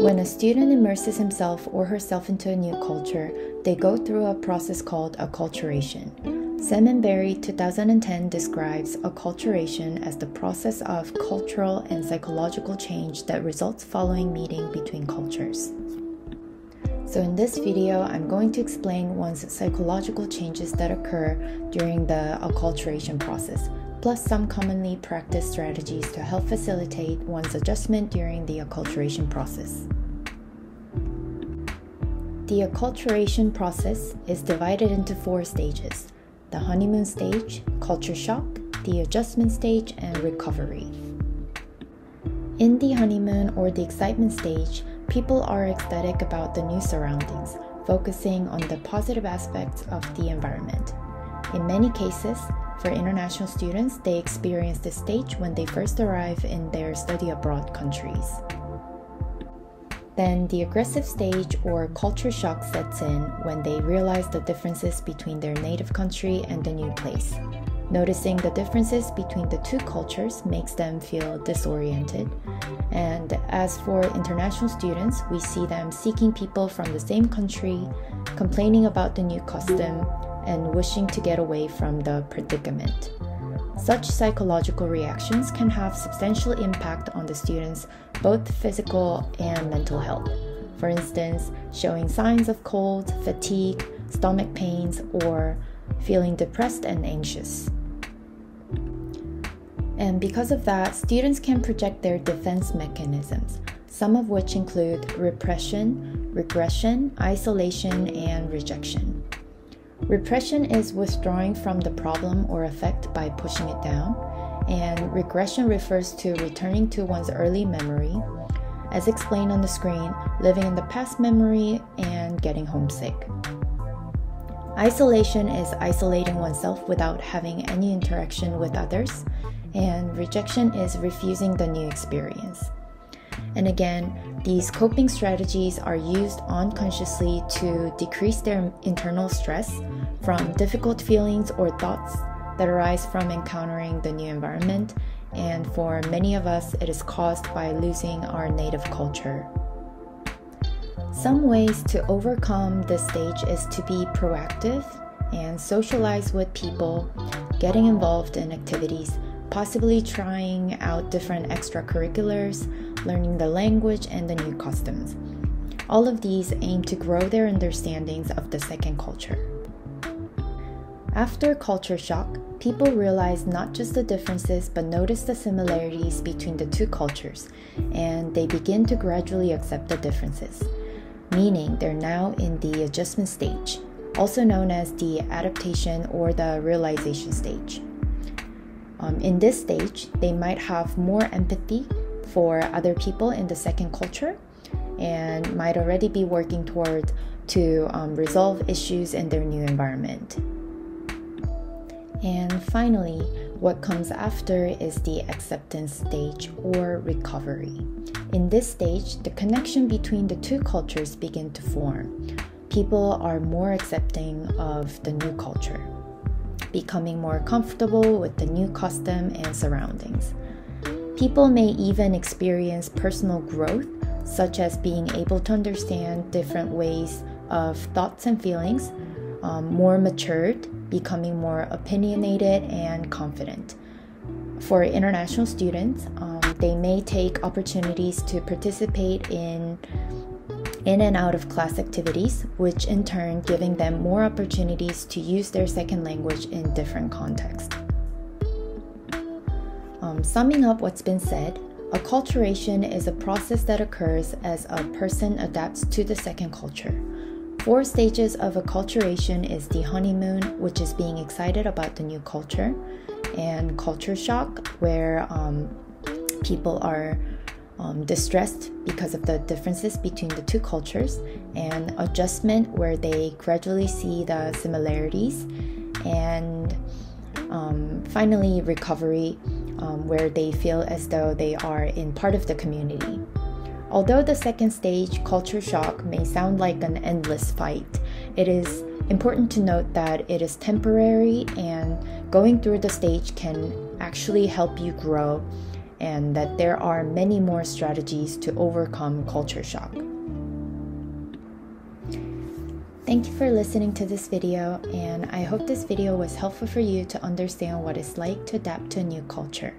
When a student immerses himself or herself into a new culture, they go through a process called acculturation. Sam and Berry 2010 describes acculturation as the process of cultural and psychological change that results following meeting between cultures. So in this video, I'm going to explain one's psychological changes that occur during the acculturation process, plus some commonly practiced strategies to help facilitate one's adjustment during the acculturation process. The acculturation process is divided into four stages the honeymoon stage, culture shock, the adjustment stage, and recovery. In the honeymoon or the excitement stage, People are ecstatic about the new surroundings, focusing on the positive aspects of the environment. In many cases, for international students, they experience this stage when they first arrive in their study abroad countries. Then the aggressive stage or culture shock sets in when they realize the differences between their native country and the new place. Noticing the differences between the two cultures makes them feel disoriented. And as for international students, we see them seeking people from the same country, complaining about the new custom, and wishing to get away from the predicament. Such psychological reactions can have substantial impact on the students' both physical and mental health. For instance, showing signs of cold, fatigue, stomach pains, or feeling depressed and anxious. And because of that, students can project their defense mechanisms, some of which include repression, regression, isolation, and rejection. Repression is withdrawing from the problem or effect by pushing it down, and regression refers to returning to one's early memory, as explained on the screen, living in the past memory and getting homesick. Isolation is isolating oneself without having any interaction with others and rejection is refusing the new experience. And again, these coping strategies are used unconsciously to decrease their internal stress from difficult feelings or thoughts that arise from encountering the new environment. And for many of us, it is caused by losing our native culture. Some ways to overcome this stage is to be proactive and socialize with people, getting involved in activities possibly trying out different extracurriculars, learning the language, and the new customs. All of these aim to grow their understandings of the second culture. After culture shock, people realize not just the differences but notice the similarities between the two cultures, and they begin to gradually accept the differences, meaning they're now in the adjustment stage, also known as the adaptation or the realization stage. Um, in this stage, they might have more empathy for other people in the second culture and might already be working toward to um, resolve issues in their new environment. And finally, what comes after is the acceptance stage or recovery. In this stage, the connection between the two cultures begin to form. People are more accepting of the new culture becoming more comfortable with the new custom and surroundings. People may even experience personal growth, such as being able to understand different ways of thoughts and feelings, um, more matured, becoming more opinionated and confident. For international students, um, they may take opportunities to participate in in and out of class activities, which in turn giving them more opportunities to use their second language in different contexts. Um, summing up what's been said, acculturation is a process that occurs as a person adapts to the second culture. Four stages of acculturation is the honeymoon, which is being excited about the new culture, and culture shock, where um, people are um, distressed because of the differences between the two cultures, and adjustment where they gradually see the similarities, and um, finally, recovery um, where they feel as though they are in part of the community. Although the second stage, culture shock, may sound like an endless fight, it is important to note that it is temporary and going through the stage can actually help you grow and that there are many more strategies to overcome culture shock. Thank you for listening to this video, and I hope this video was helpful for you to understand what it's like to adapt to a new culture.